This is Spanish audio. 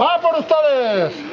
¡Va por ustedes!